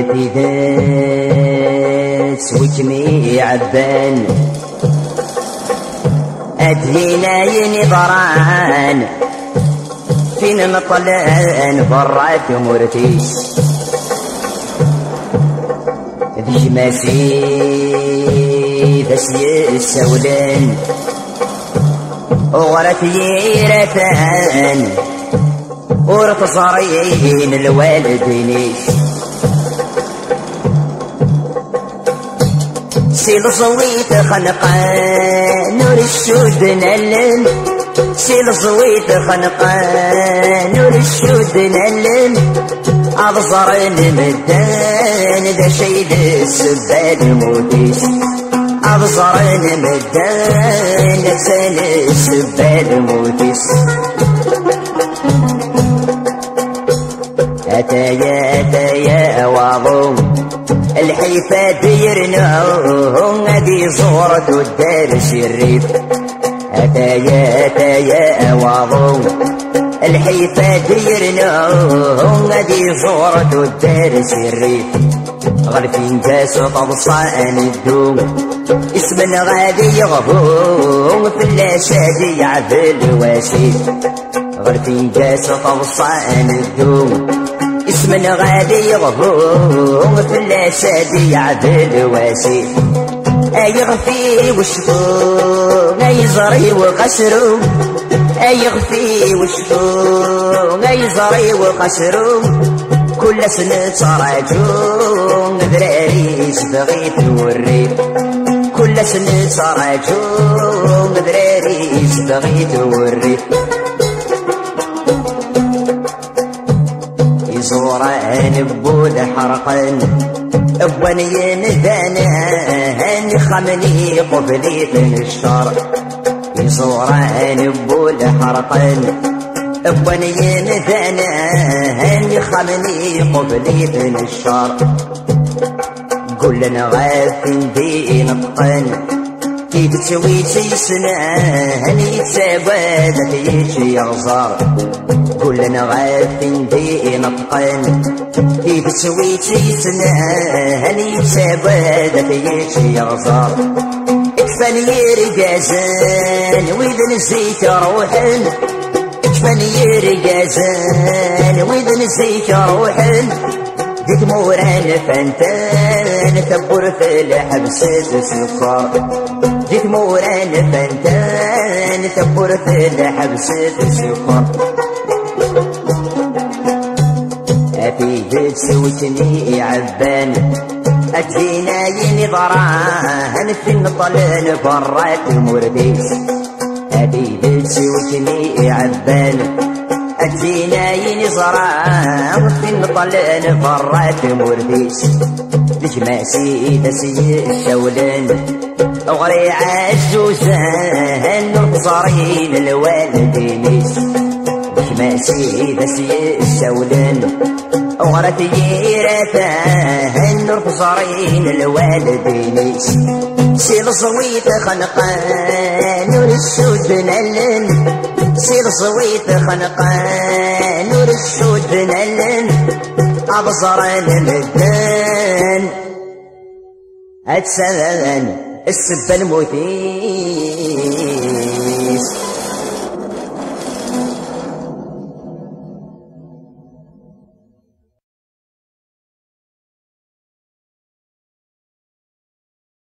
غريتي داس وجمي عبان. أدينا ينظران فين نطلعن برات مرتيس ذي ماسي ذسي السولان وغرت ييرتان ورط صارين الوالدين. سيل صويت خنقا نور الشود نلن سيل صويت خنقا نور الشود نلن أبصرين مدان ذا شي السبال موتيس أبصرين مدان سن السبال موتيس أتايا أتايا واضو الحيفا ديرناهم هذه صورة الدارس الريف. أتايا أتايا واضو الحيفا ديرناهم هذه صورة الدارس الريف. غرفين جاس طبصان الدوم. اسم غادي يغفون في اللاشاد يعذل واسيف غرفين جاس طبصان الدوم. اسم غادي يغفون في اللاشاد يعذل واسيف ايغفي وشفو ايزري وقشرو ايغفي وشفو ايزري وقشرو كل سنة صراجون ذراري بغيت الوريد كل سنة صراجون ذراري بغيت الوريد يزوران بود حرقا. ابواني ندانا هاني خمني قبلي الشر. يزوران بود حرقا. ابواني ندانا هاني خمني قبلي الشر. قول لنا غافين دي سنة هني تسابد يجي يغزر قول لنا غافين دي نطقن سنة هني تسابد يجي يغزر اكفاني رجازان وإذا نسيت روحن. اكفاني رجازان وإذا نسيت روحن. ديك موران فانتان تبور في الحبس سكر ديك موران فانتان تبور في الحبس سكر أفي جد سوتني عبان أجينا ينظران في النطلان برات المرديس. أفي جد سوتني عبان أجينا ينظران في النطلان برات المرديس الجماسي دسي الشولان غري عجوزان نصارين الوالدينيس. الجماسي دسي الشولان غرت ييرتان نصارين الوالدينيس. سيل صويت خنقان نور السود نلن. سيل صويت خنقان نور السود نلن أبصر المدان أتسلل السب المثير